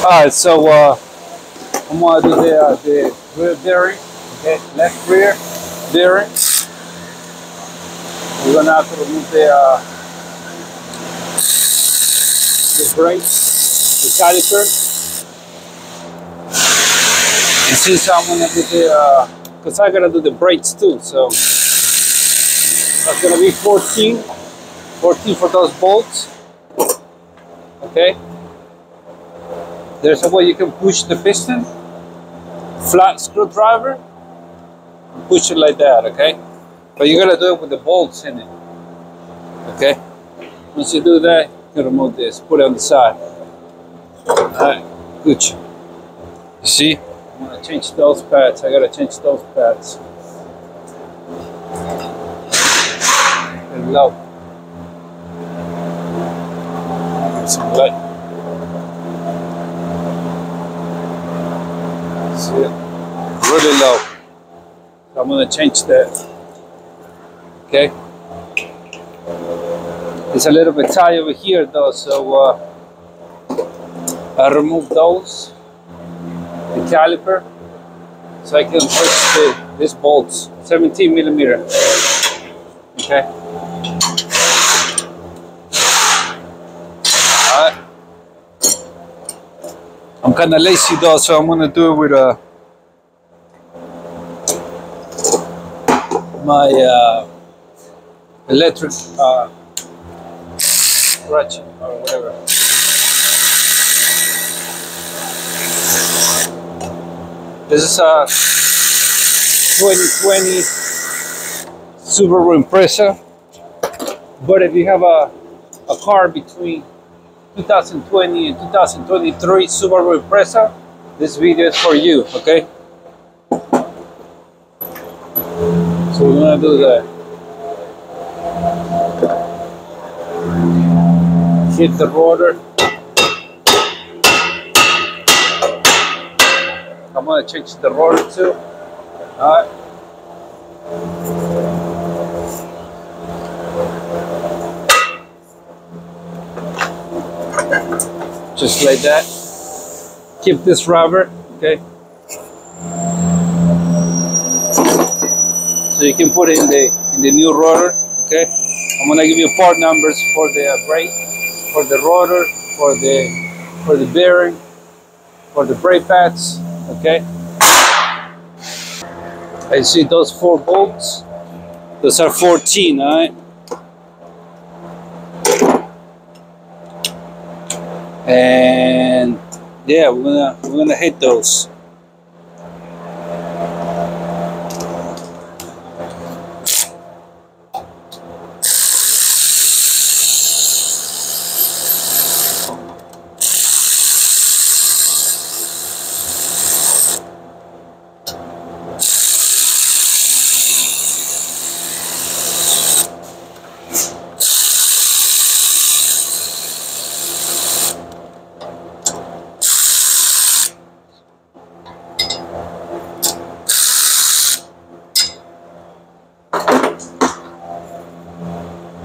Alright, so uh, I'm gonna do the, uh, the rear bearing, okay, left rear bearing. We're gonna have to remove the, uh, the brake, the caliper. And since I'm gonna do the, uh, cause I gotta do the brakes too, so that's gonna be 14, 14 for those bolts, okay? There's a way you can push the piston, flat screwdriver, push it like that, okay? But you gotta do it with the bolts in it, okay? Once you do that, you can remove this, put it on the side. Alright, good. You see? I'm gonna change those pads, I gotta change those pads. Low. Some light. It? Really low. I'm gonna change that. Okay. It's a little bit tight over here though, so uh, I remove those, the caliper, so I can push the, this bolts, 17 millimeter. Okay. Kind of lazy though, so I'm gonna do it with my uh, electric uh, ratchet or whatever. This is a 2020 Subaru Impreza, but if you have a, a car between 2020 and 2023 Subaru Impreza, this video is for you, okay? So we're gonna do that. Hit the rotor. I'm gonna change the rotor too. Alright. Just like that. Keep this rubber, okay? So you can put it in the in the new rotor, okay? I'm gonna give you part numbers for the uh, brake, for the rotor, for the for the bearing, for the brake pads, okay? I see those four bolts. Those are 14, all right? And yeah we're gonna we're gonna hit those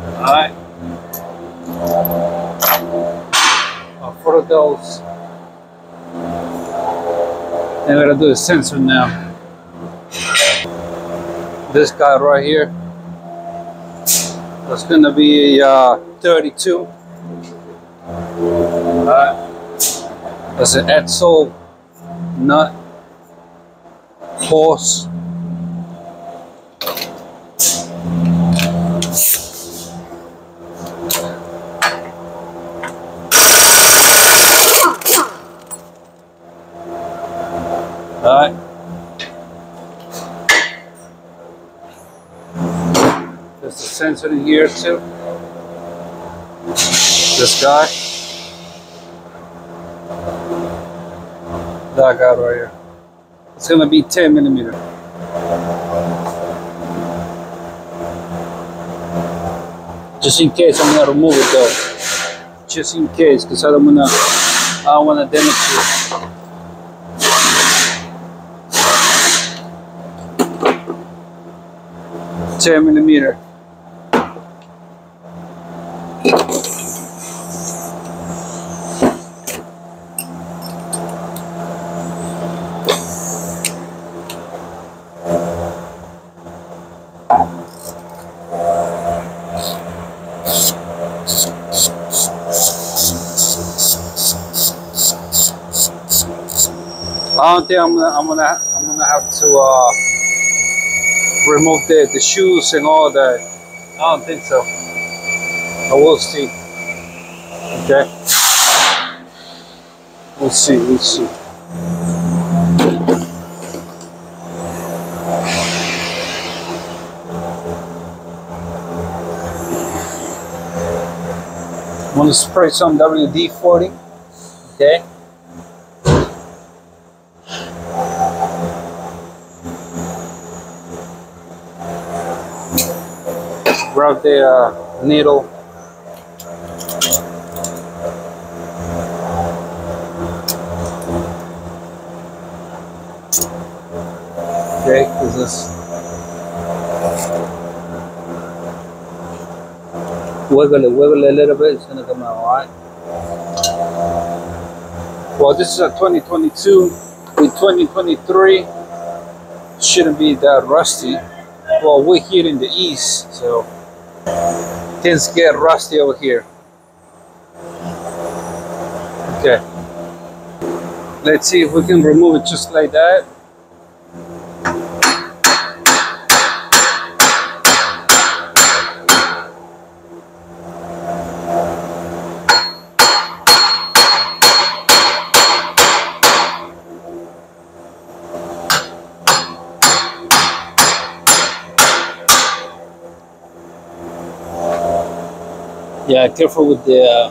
all right uh, for those Gonna do the sensor now this guy right here that's gonna be a uh, 32 Alright. That's an axle nut horse. Alright. There's a sensor in here too. This guy. That guy right here. It's gonna be 10 millimeter. Just in case I'm gonna remove it though. Just in case, because I don't wanna I don't wanna damage it. Ten millimeter. I think I'm gonna I'm gonna I'm gonna have to uh, remove the, the shoes and all that. I don't think so. But we'll see. Okay. We'll see, we'll see. I'm gonna spray some WD-40. Okay. Grab the uh, needle. Okay, because this wiggle it, wiggle it a little bit, it's gonna come out alright. Well, this is a 2022 with 2023. Shouldn't be that rusty. Well, we're here in the east, so things get rusty over here. Okay. Let's see if we can remove it just like that. Yeah, careful with the. Uh,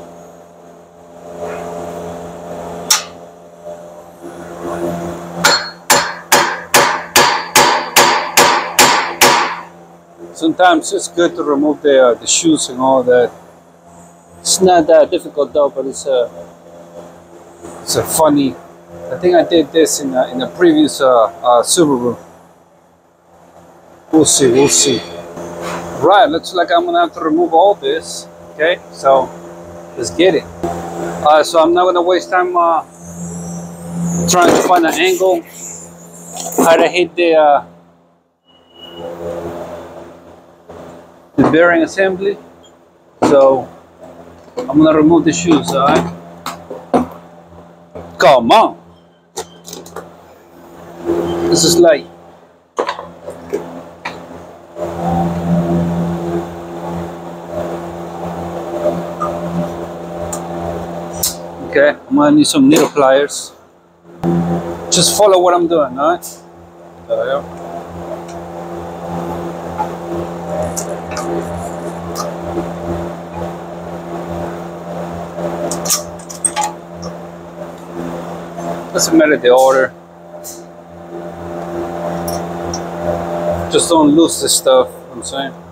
Sometimes it's good to remove the uh, the shoes and all that. It's not that difficult though, but it's a it's a funny. I think I did this in a, in a previous uh, uh, Subaru. We'll see. We'll see. Right, looks like I'm gonna have to remove all this. Okay, so let's get it. So I'm not gonna waste time uh, trying to find an angle, how to hit the uh, the bearing assembly. So I'm gonna remove the shoes. All right. Come on. This is like Okay, Gonna need some needle pliers. Just follow what I'm doing, alright? There we go. Doesn't matter the order. Just don't lose this stuff, I'm saying.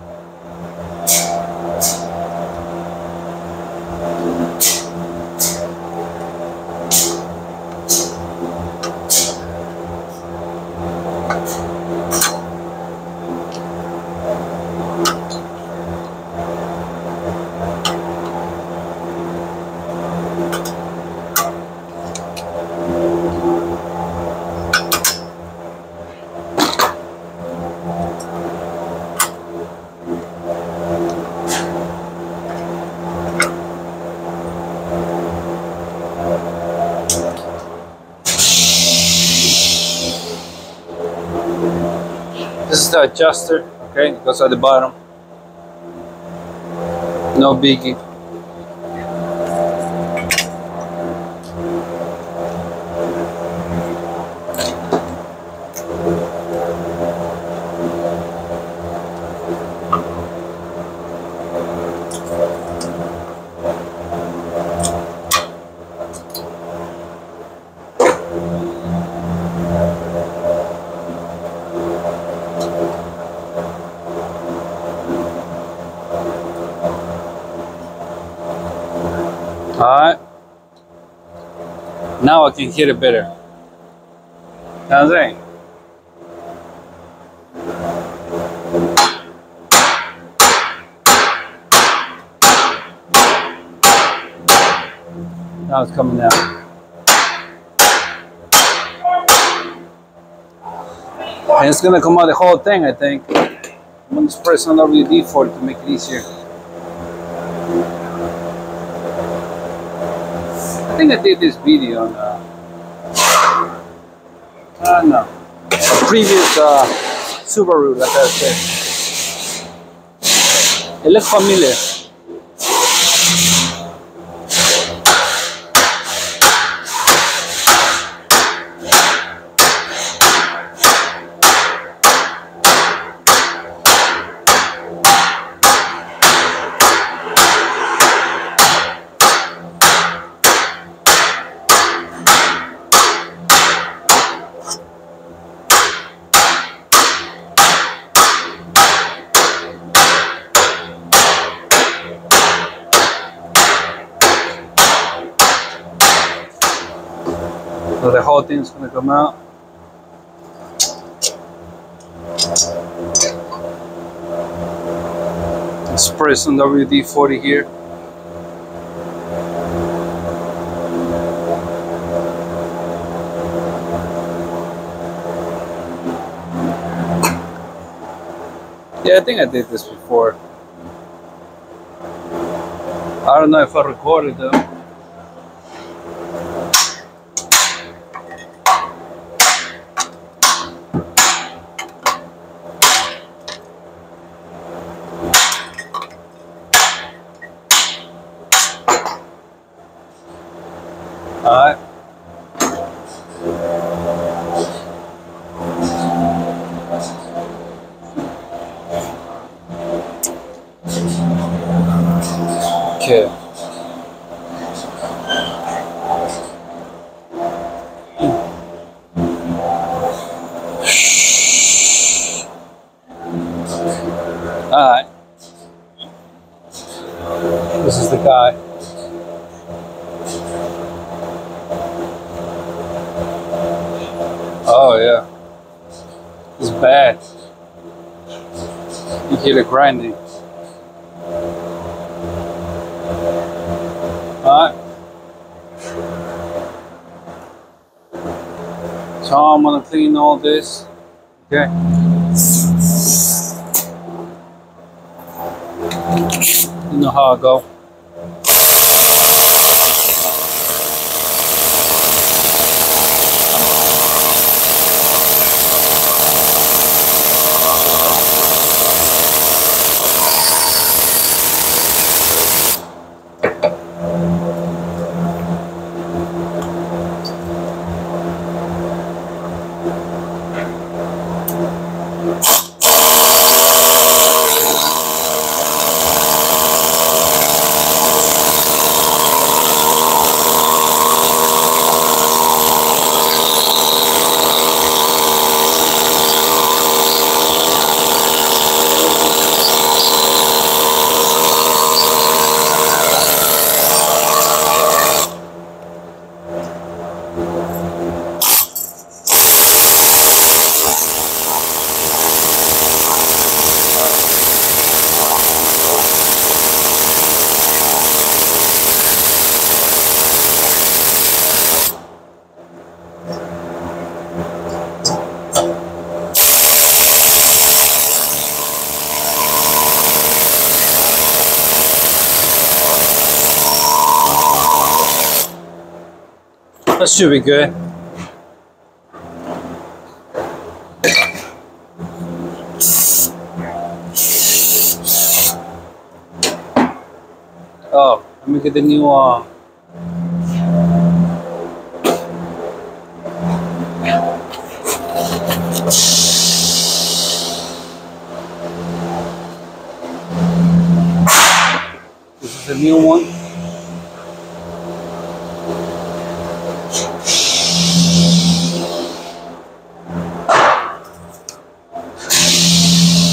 Adjuster, okay, goes at the bottom. No biggie. Alright. Can hit it better. Sounds right. Now it's coming out. And it's gonna come out the whole thing, I think. I'm gonna spray some WD-40 to make it easier. I think I did this video on uh, A previous uh, Subaru, like I said. It looks familiar. So the whole gonna out. Press on WD-40 here. Yeah, I think I did this before. I don't know if I recorded though. Alright. Okay. Alright. This is the guy. Oh yeah. It's bad. Hear the grinding. Alright. So I'm gonna clean all this. Okay. You know how I go. That should be good. Oh, let me get the new uh,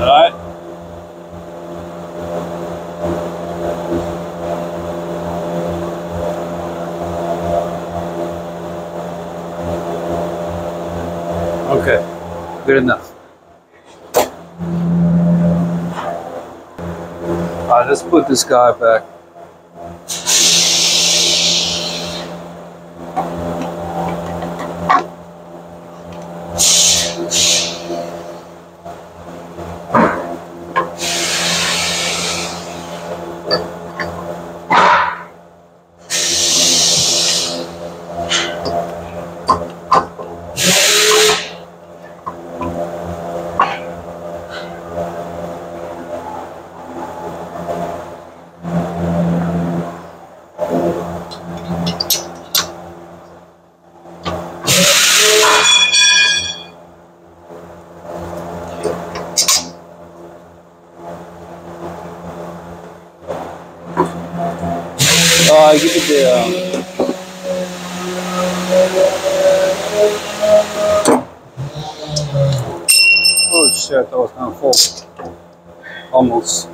Alright. Okay, good enough. Alright, let's put this guy back. Uh, give it. Um, oh shit! That was kind of full. Almost.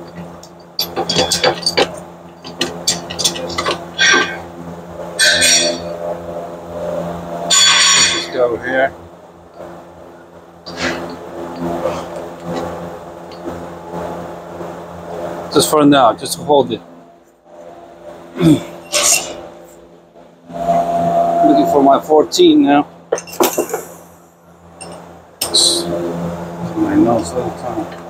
Let's go here. Just for now, just hold it. Looking for my 14 now. My nose all the time.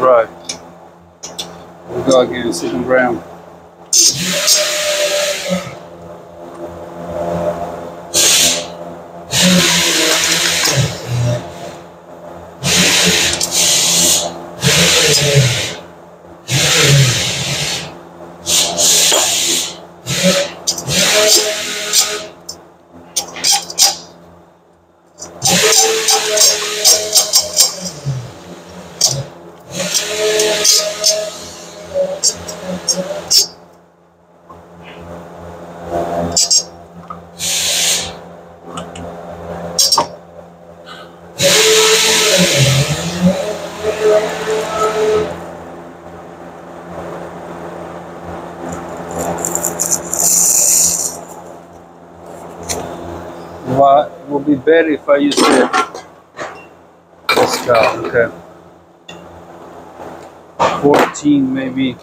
Right. We'll go again, second round. What will be better if I use the Let's go, okay. 14 maybe.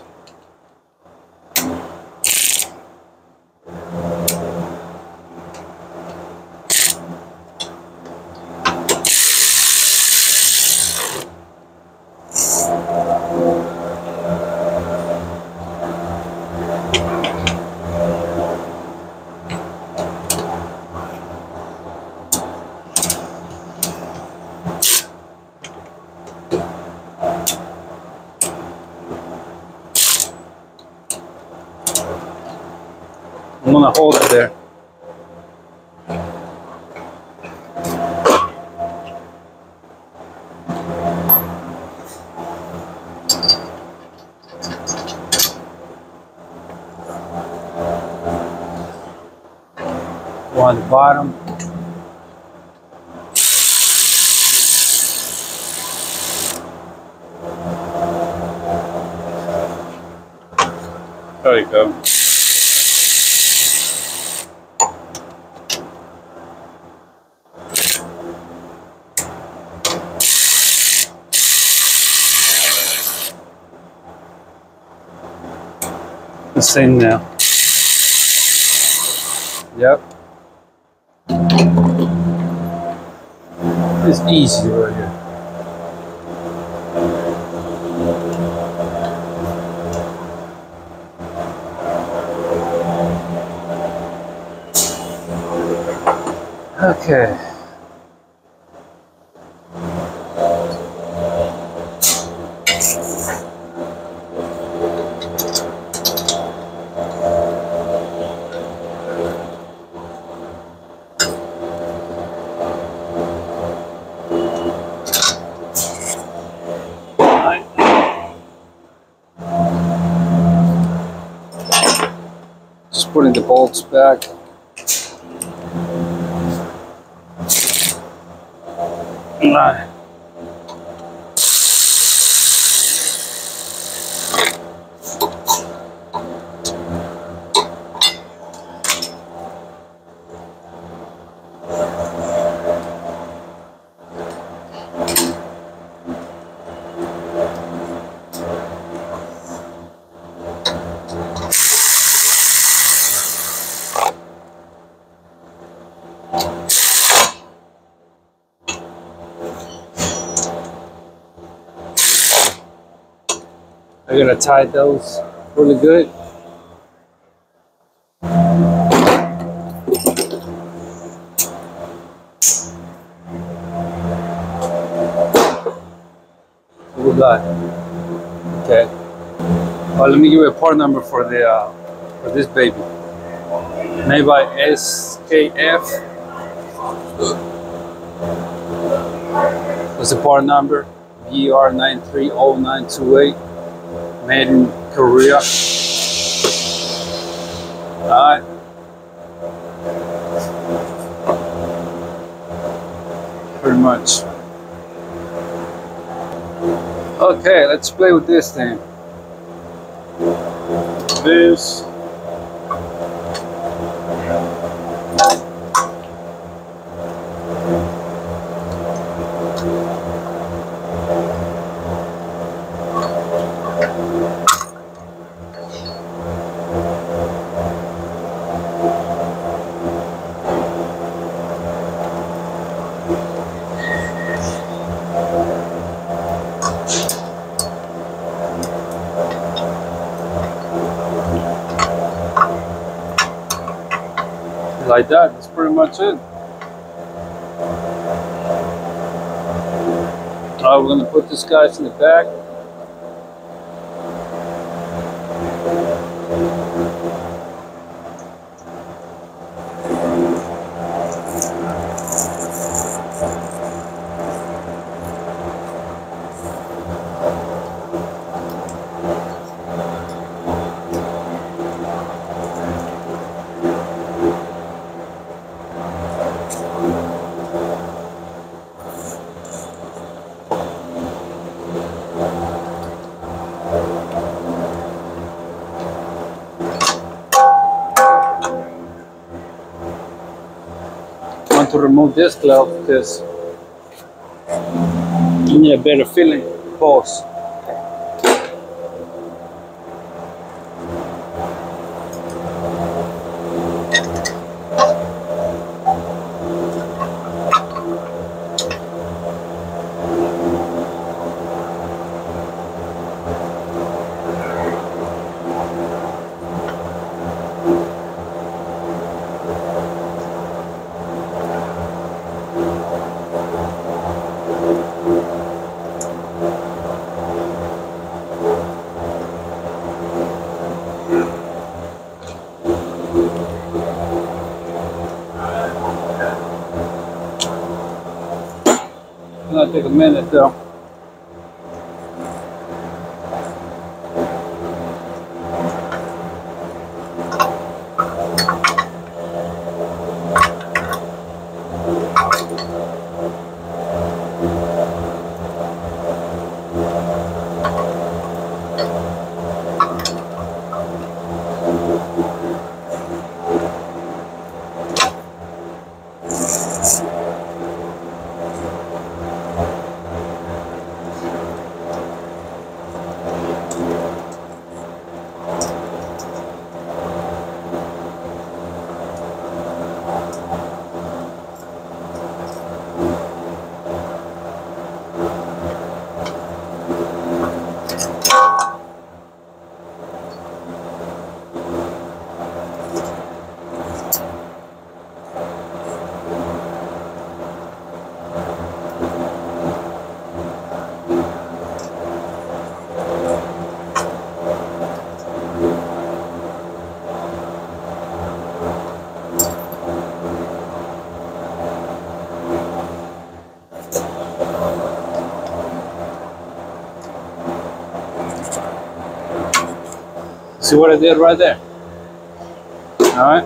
I'm gonna hold it there. One at the bottom. There you go. Same now. Yep. It's easy right here. Okay. Alright. Just putting the bolts back. Alright. Gotta tie those really good. Good luck. Okay. Well, let me give you a part number for the uh, for this baby. Made by SKF. What's the part number? BR930928. Made in Korea. Alright. Pretty much. Okay, let's play with this thing. This. Like that. That's pretty much it. Alright, we're gonna put this guys in the back. To remove this glove because you need a better feeling. Pause. Take a minute though. See what I did right there? Alright.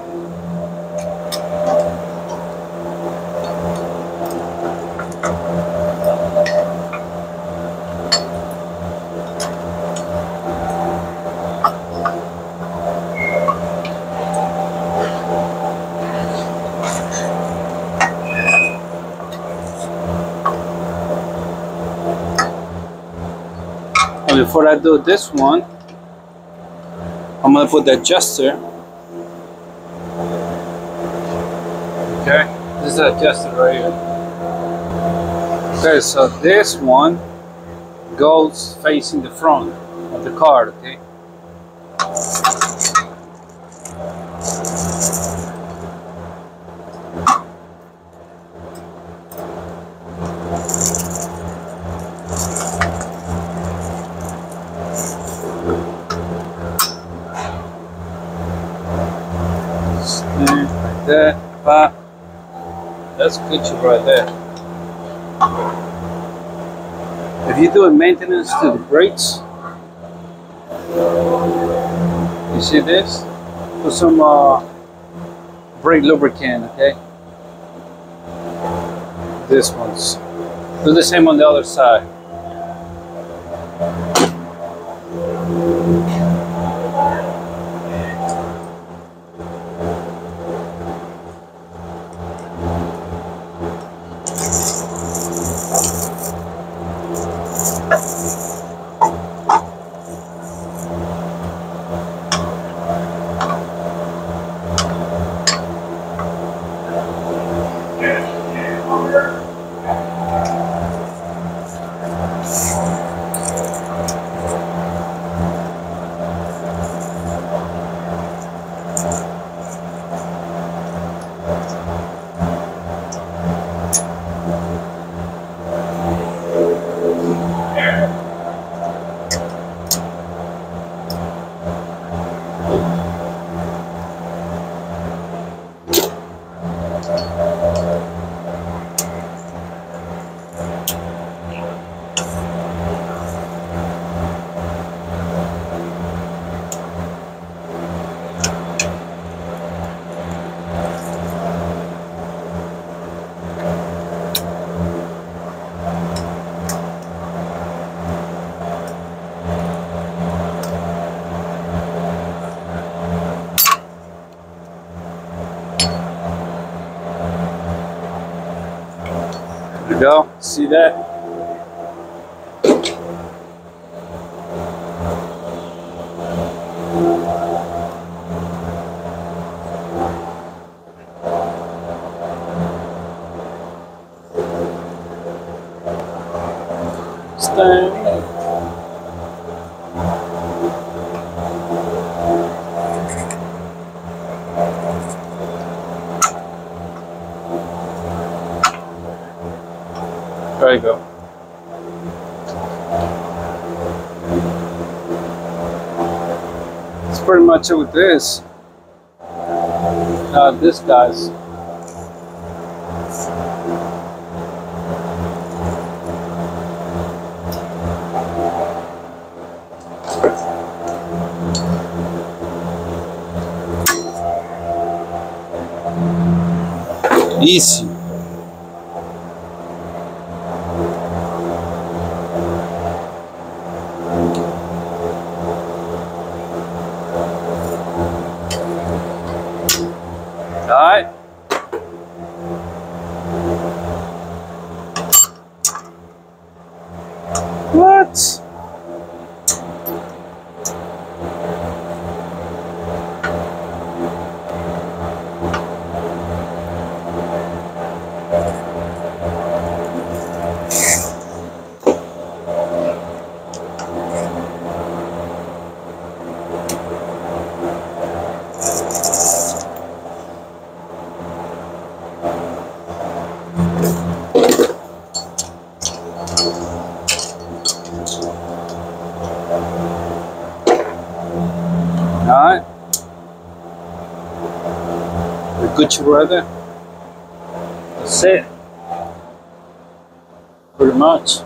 And before I do this one, I'm gonna put the adjuster. Okay, this is adjuster right here. Okay, so this one goes facing the front. Of the card, okay? That, pop. That's Gucci right there. If you're doing maintenance to the brakes, you see this? Put some uh, brake lubricant, okay? This one's. Do the same on the other side. There we go. See that? There you go. That's pretty much it with this. Now this guy's easy. Alright. What? Alright. Gucci brother. That's it. Pretty much.